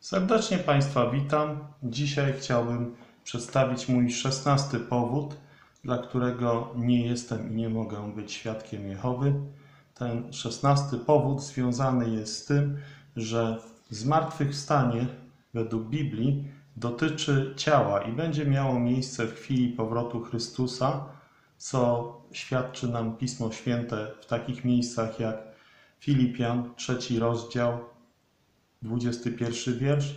Serdecznie Państwa witam. Dzisiaj chciałbym przedstawić mój szesnasty powód, dla którego nie jestem i nie mogę być świadkiem Jehowy. Ten szesnasty powód związany jest z tym, że zmartwychwstanie według Biblii dotyczy ciała i będzie miało miejsce w chwili powrotu Chrystusa, co świadczy nam Pismo Święte w takich miejscach jak Filipian, trzeci rozdział, 21 wiersz,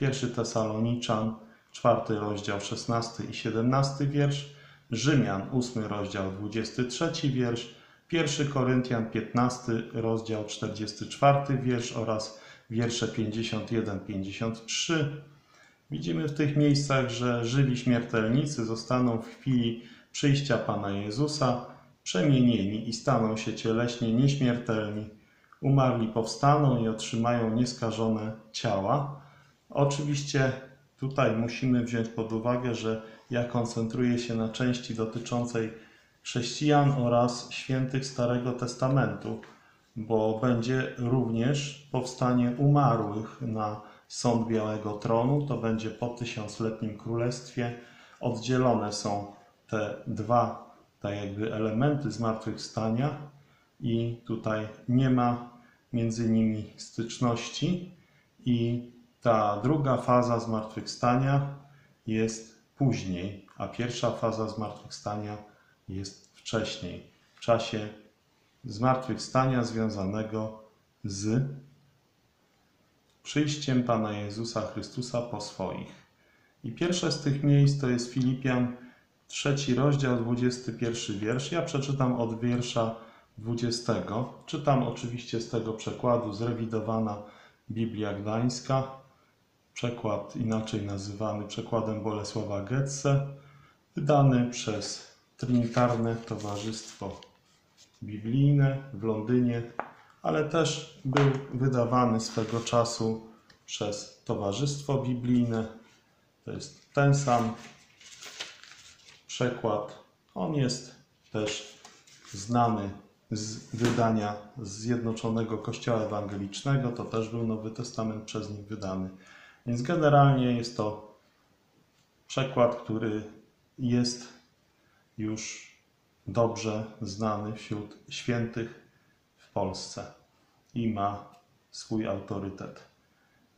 1 Tesaloniczan, 4 rozdział, 16 i 17 wiersz, Rzymian, 8 rozdział, 23 wiersz, 1 Koryntian, 15 rozdział, 44 wiersz oraz wiersze 51-53. Widzimy w tych miejscach, że żywi śmiertelnicy zostaną w chwili przyjścia Pana Jezusa przemienieni i staną się cieleśnie nieśmiertelni umarli powstaną i otrzymają nieskażone ciała. Oczywiście tutaj musimy wziąć pod uwagę, że ja koncentruję się na części dotyczącej chrześcijan oraz świętych Starego Testamentu, bo będzie również powstanie umarłych na sąd Białego Tronu. To będzie po tysiącletnim królestwie. Oddzielone są te dwa tak jakby elementy zmartwychwstania i tutaj nie ma między nimi styczności i ta druga faza zmartwychwstania jest później, a pierwsza faza zmartwychwstania jest wcześniej, w czasie zmartwychwstania związanego z przyjściem Pana Jezusa Chrystusa po swoich. I pierwsze z tych miejsc to jest Filipian, trzeci rozdział, 21 wiersz. Ja przeczytam od wiersza 20. Czytam oczywiście z tego przekładu zrewidowana Biblia Gdańska, przekład inaczej nazywany przekładem Bolesława Getze, wydany przez Trinitarne Towarzystwo Biblijne w Londynie, ale też był wydawany swego czasu przez Towarzystwo Biblijne. To jest ten sam przekład. On jest też znany z wydania Zjednoczonego Kościoła Ewangelicznego. To też był Nowy Testament przez nich wydany. Więc generalnie jest to przekład, który jest już dobrze znany wśród świętych w Polsce i ma swój autorytet.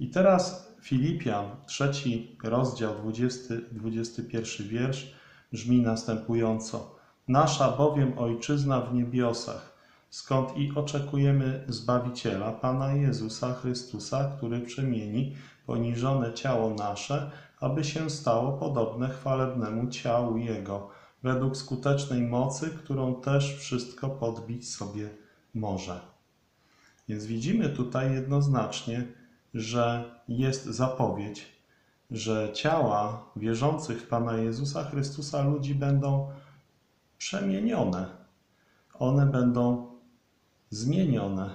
I teraz Filipian, trzeci rozdział, 20, 21 wiersz brzmi następująco. Nasza bowiem Ojczyzna w niebiosach, skąd i oczekujemy Zbawiciela, Pana Jezusa Chrystusa, który przemieni poniżone ciało nasze, aby się stało podobne chwalebnemu ciału Jego, według skutecznej mocy, którą też wszystko podbić sobie może. Więc widzimy tutaj jednoznacznie, że jest zapowiedź, że ciała wierzących w Pana Jezusa Chrystusa ludzi będą przemienione. One będą zmienione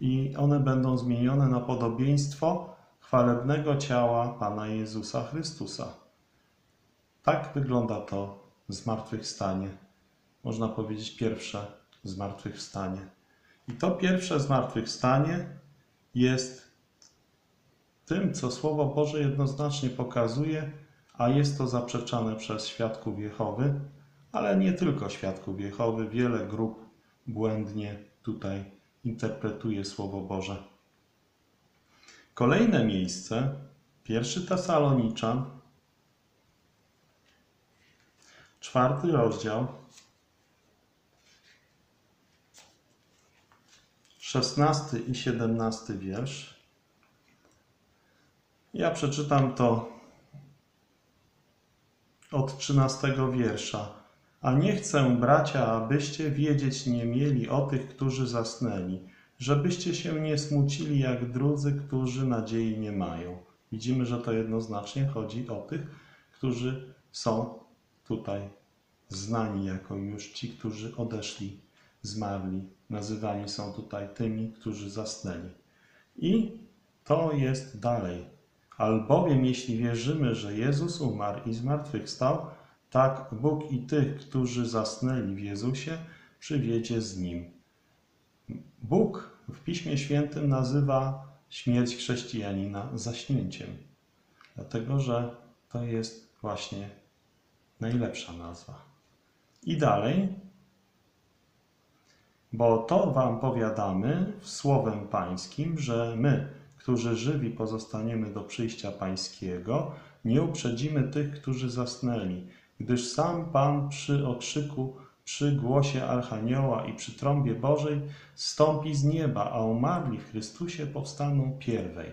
i one będą zmienione na podobieństwo chwalebnego ciała Pana Jezusa Chrystusa. Tak wygląda to zmartwychwstanie. Można powiedzieć pierwsze zmartwychwstanie. I to pierwsze zmartwychwstanie jest tym, co Słowo Boże jednoznacznie pokazuje, a jest to zaprzeczane przez świadków Jehowy, ale nie tylko świadków Jehowy. Wiele grup błędnie tutaj interpretuje Słowo Boże. Kolejne miejsce, pierwszy Tesaloniczan, czwarty rozdział, szesnasty i siedemnasty wiersz. Ja przeczytam to od trzynastego wiersza. A nie chcę, bracia, abyście wiedzieć nie mieli o tych, którzy zasnęli, żebyście się nie smucili jak drudzy, którzy nadziei nie mają. Widzimy, że to jednoznacznie chodzi o tych, którzy są tutaj znani jako już ci, którzy odeszli, zmarli. Nazywani są tutaj tymi, którzy zasnęli. I to jest dalej. Albowiem jeśli wierzymy, że Jezus umarł i zmartwychwstał, tak Bóg i tych, którzy zasnęli w Jezusie, przywiedzie z Nim. Bóg w Piśmie Świętym nazywa śmierć chrześcijanina zaśnięciem, dlatego że to jest właśnie najlepsza nazwa. I dalej, bo to wam powiadamy w słowem pańskim, że my, którzy żywi pozostaniemy do przyjścia pańskiego, nie uprzedzimy tych, którzy zasnęli, gdyż sam Pan przy okrzyku, przy głosie Archanioła i przy trąbie Bożej stąpi z nieba, a umarli w Chrystusie powstaną pierwej.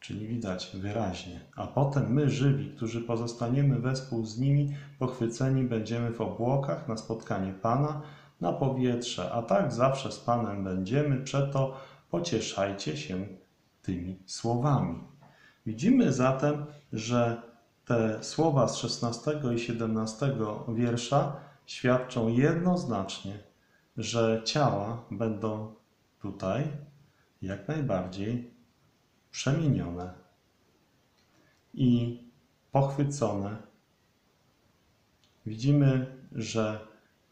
Czyli widać wyraźnie. A potem my, żywi, którzy pozostaniemy wespół z nimi, pochwyceni będziemy w obłokach na spotkanie Pana, na powietrze, a tak zawsze z Panem będziemy, przeto pocieszajcie się tymi słowami. Widzimy zatem, że te słowa z 16 i 17 wiersza świadczą jednoznacznie, że ciała będą tutaj jak najbardziej przemienione i pochwycone. Widzimy, że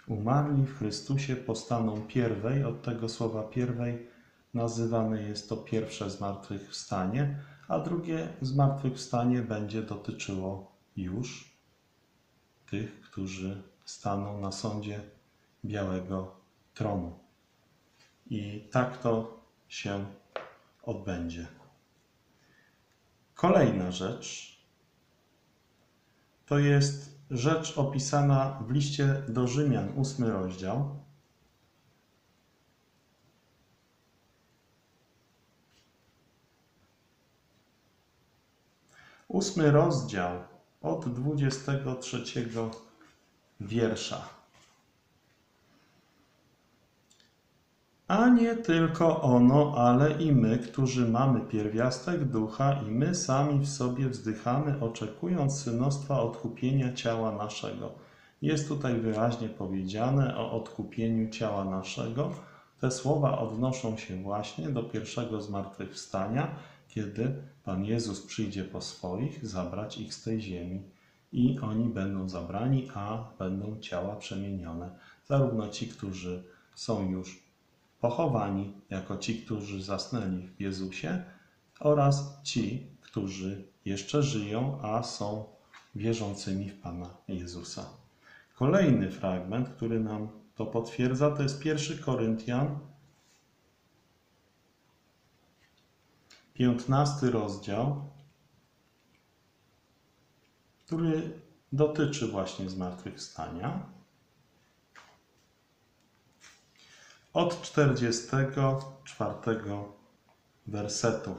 umarli w Chrystusie postaną pierwej, od tego słowa pierwej nazywane jest to pierwsze zmartwychwstanie, a drugie zmartwychwstanie będzie dotyczyło już tych, którzy staną na sądzie Białego Tronu. I tak to się odbędzie. Kolejna rzecz to jest rzecz opisana w liście do Rzymian, ósmy rozdział. Ósmy rozdział od 23 wiersza. A nie tylko ono, ale i my, którzy mamy pierwiastek ducha, i my sami w sobie wzdychamy, oczekując synostwa odkupienia ciała naszego. Jest tutaj wyraźnie powiedziane o odkupieniu ciała naszego. Te słowa odnoszą się właśnie do pierwszego zmartwychwstania, kiedy Pan Jezus przyjdzie po swoich, zabrać ich z tej ziemi i oni będą zabrani, a będą ciała przemienione. Zarówno ci, którzy są już pochowani, jako ci, którzy zasnęli w Jezusie, oraz ci, którzy jeszcze żyją, a są wierzącymi w Pana Jezusa. Kolejny fragment, który nam to potwierdza, to jest 1 Koryntian, 15 rozdział, który dotyczy właśnie zmartwychwstania. Od 44 wersetu.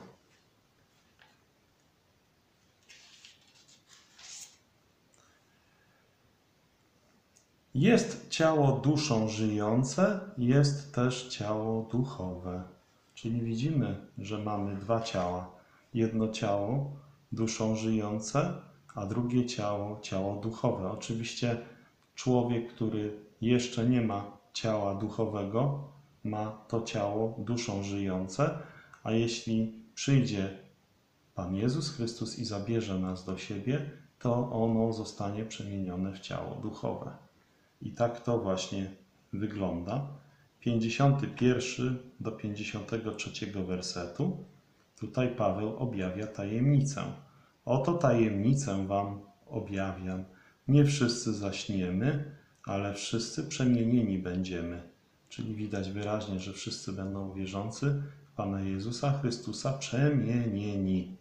Jest ciało duszą żyjące, jest też ciało duchowe. Czyli widzimy, że mamy dwa ciała. Jedno ciało duszą żyjące, a drugie ciało ciało duchowe. Oczywiście człowiek, który jeszcze nie ma ciała duchowego, ma to ciało duszą żyjące, a jeśli przyjdzie Pan Jezus Chrystus i zabierze nas do siebie, to ono zostanie przemienione w ciało duchowe. I tak to właśnie wygląda. 51 do 53 wersetu. Tutaj Paweł objawia tajemnicę. Oto tajemnicę wam objawiam. Nie wszyscy zaśniemy, ale wszyscy przemienieni będziemy. Czyli widać wyraźnie, że wszyscy będą wierzący w Pana Jezusa Chrystusa przemienieni.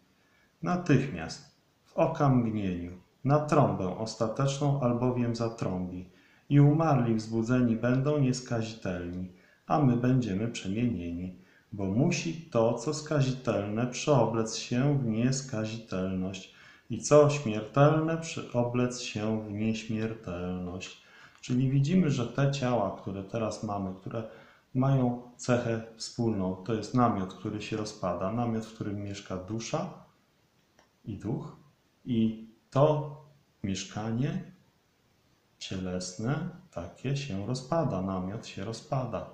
Natychmiast, w okamgnieniu, na trąbę ostateczną albowiem zatrąbi i umarli wzbudzeni będą nieskazitelni, a my będziemy przemienieni, bo musi to, co skazitelne, przeoblec się w nieskazitelność i co śmiertelne, przeoblec się w nieśmiertelność. Czyli widzimy, że te ciała, które teraz mamy, które mają cechę wspólną, to jest namiot, który się rozpada, namiot, w którym mieszka dusza i duch, i to mieszkanie cielesne takie się rozpada, namiot się rozpada.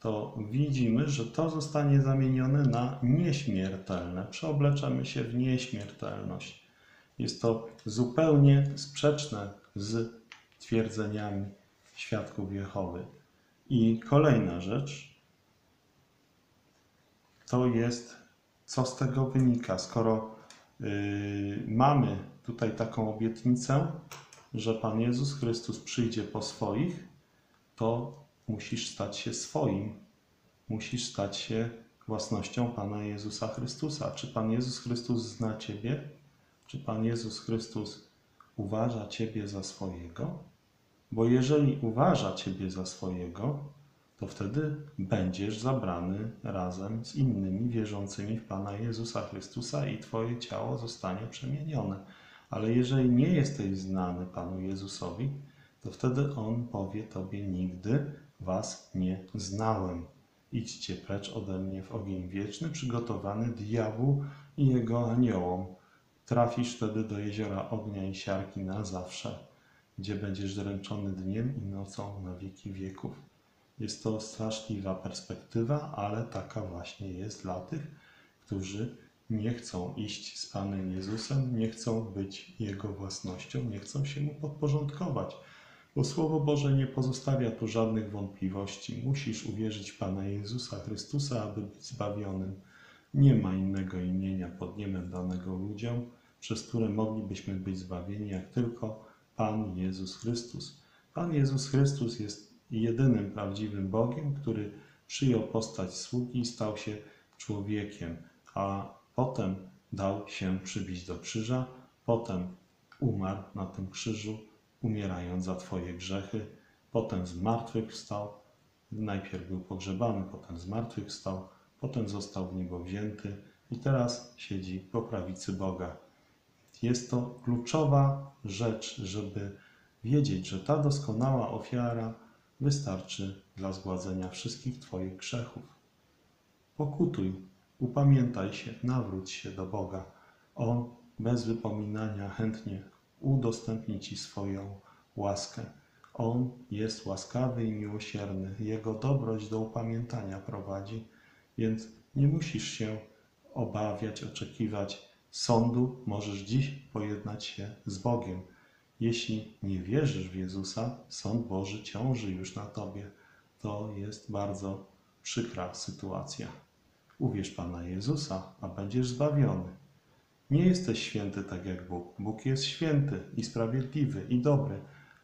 To widzimy, że to zostanie zamienione na nieśmiertelne. Przeobleczamy się w nieśmiertelność. Jest to zupełnie sprzeczne z twierdzeniami świadków Jehowy. I kolejna rzecz to jest Co z tego wynika, skoro yy, mamy tutaj taką obietnicę, że Pan Jezus Chrystus przyjdzie po swoich, to musisz stać się swoim. Musisz stać się własnością Pana Jezusa Chrystusa. Czy Pan Jezus Chrystus zna Ciebie? Czy Pan Jezus Chrystus uważa Ciebie za swojego? Bo jeżeli uważa Ciebie za swojego, to wtedy będziesz zabrany razem z innymi wierzącymi w Pana Jezusa Chrystusa i Twoje ciało zostanie przemienione. Ale jeżeli nie jesteś znany Panu Jezusowi, to wtedy On powie Tobie nigdy Was nie znałem. Idźcie precz ode mnie w ogień wieczny, przygotowany diabłu i jego aniołom. Trafisz wtedy do jeziora ognia i siarki na zawsze, gdzie będziesz dręczony dniem i nocą na wieki wieków. Jest to straszliwa perspektywa, ale taka właśnie jest dla tych, którzy nie chcą iść z Panem Jezusem, nie chcą być Jego własnością, nie chcą się Mu podporządkować. Bo Słowo Boże nie pozostawia tu żadnych wątpliwości. Musisz uwierzyć w Pana Jezusa Chrystusa, aby być zbawionym. Nie ma innego imienia pod niebem danego ludziom, przez które moglibyśmy być zbawieni, jak tylko Pan Jezus Chrystus. Pan Jezus Chrystus jest jedynym prawdziwym Bogiem, który przyjął postać sługi i stał się człowiekiem, a potem dał się przybić do krzyża, potem umarł na tym krzyżu, umierając za Twoje grzechy, potem zmartwychwstał, najpierw był pogrzebany, potem zmartwychwstał, potem został w niebo wzięty i teraz siedzi po prawicy Boga. Jest to kluczowa rzecz, żeby wiedzieć, że ta doskonała ofiara wystarczy dla zgładzenia wszystkich Twoich grzechów. Pokutuj, upamiętaj się, nawróć się do Boga. On bez wypominania chętnie udostępni Ci swoją łaskę. On jest łaskawy i miłosierny. Jego dobroć do upamiętania prowadzi, więc nie musisz się obawiać, oczekiwać sądu. Możesz dziś pojednać się z Bogiem. Jeśli nie wierzysz w Jezusa, sąd Boży ciąży już na Tobie. To jest bardzo przykra sytuacja. Uwierz Pana Jezusa, a będziesz zbawiony. Nie jesteś święty tak jak Bóg. Bóg jest święty i sprawiedliwy i dobry.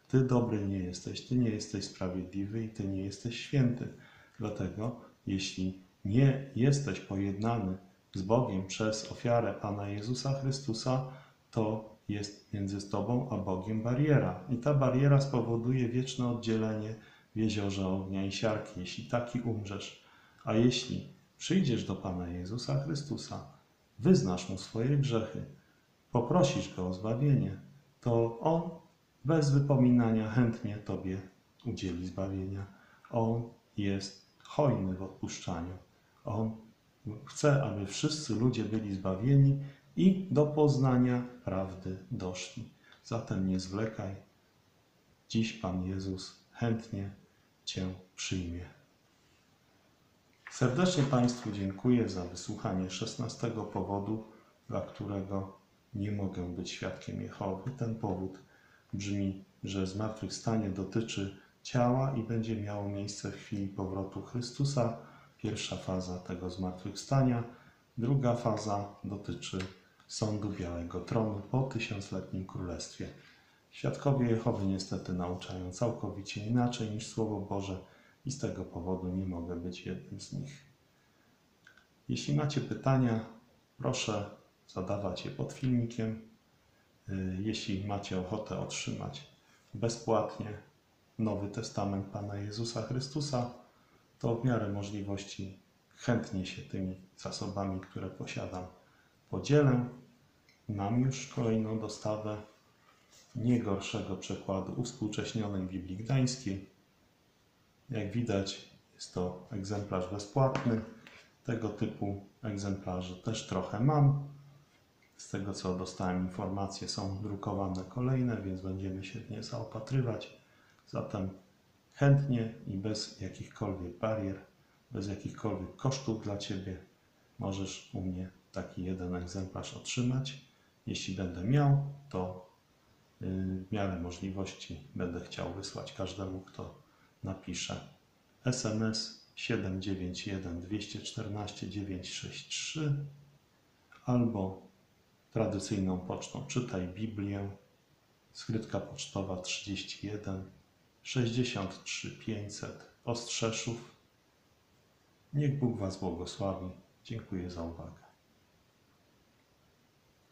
Ty dobry nie jesteś, ty nie jesteś sprawiedliwy i ty nie jesteś święty. Dlatego, jeśli nie jesteś pojednany z Bogiem przez ofiarę Pana Jezusa Chrystusa, to jest między Tobą a Bogiem bariera. I ta bariera spowoduje wieczne oddzielenie w jeziorze ognia i siarki, jeśli taki umrzesz. A jeśli przyjdziesz do Pana Jezusa Chrystusa, wyznasz Mu swoje grzechy, poprosisz Go o zbawienie, to On bez wypominania chętnie Tobie udzieli zbawienia. On jest hojny w odpuszczaniu. On chce, aby wszyscy ludzie byli zbawieni i do poznania prawdy doszli. Zatem nie zwlekaj. Dziś Pan Jezus chętnie Cię przyjmie. Serdecznie Państwu dziękuję za wysłuchanie 16 powodu, dla którego nie mogę być świadkiem Jehowy. Ten powód brzmi, że zmartwychwstanie dotyczy ciała i będzie miało miejsce w chwili powrotu Chrystusa. Pierwsza faza tego zmartwychwstania. Druga faza dotyczy sądu Białego Tronu po tysiącletnim królestwie. Świadkowie Jehowy niestety nauczają całkowicie inaczej niż Słowo Boże i z tego powodu nie mogę być jednym z nich. Jeśli macie pytania, proszę zadawać je pod filmikiem. Y, jeśli macie ochotę otrzymać bezpłatnie Nowy Testament Pana Jezusa Chrystusa, to w miarę możliwości chętnie się tymi zasobami, które posiadam, podzielę. Mam już kolejną dostawę nie gorszego przekładu uwspółcześnionej Biblii Gdańskiej. Jak widać, jest to egzemplarz bezpłatny. Tego typu egzemplarzy też trochę mam. Z tego co dostałem informacje, są drukowane kolejne, więc będziemy się w nie zaopatrywać. Zatem chętnie i bez jakichkolwiek barier, bez jakichkolwiek kosztów dla Ciebie możesz u mnie taki jeden egzemplarz otrzymać. Jeśli będę miał, to y, w miarę możliwości będę chciał wysłać każdemu, kto napisze SMS 791 214 963 albo tradycyjną pocztą Czytaj Biblię, skrytka pocztowa 31 63 500 Ostrzeszów. Niech Bóg Was błogosławi. Dziękuję za uwagę.